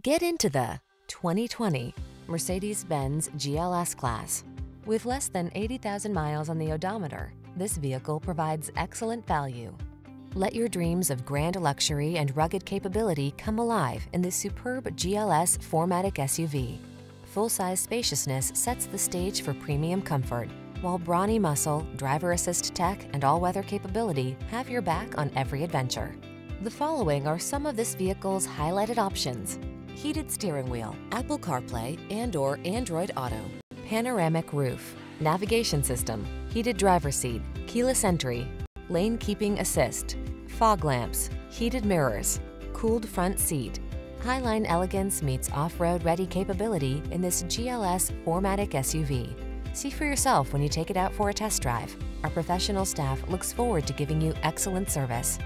Get into the 2020 Mercedes-Benz GLS class. With less than 80,000 miles on the odometer, this vehicle provides excellent value. Let your dreams of grand luxury and rugged capability come alive in this superb GLS 4MATIC SUV. Full-size spaciousness sets the stage for premium comfort, while brawny muscle, driver assist tech, and all-weather capability have your back on every adventure. The following are some of this vehicle's highlighted options. Heated steering wheel, Apple CarPlay and or Android Auto, panoramic roof, navigation system, heated driver seat, keyless entry, lane keeping assist, fog lamps, heated mirrors, cooled front seat. Highline elegance meets off-road ready capability in this GLS 4MATIC SUV. See for yourself when you take it out for a test drive. Our professional staff looks forward to giving you excellent service.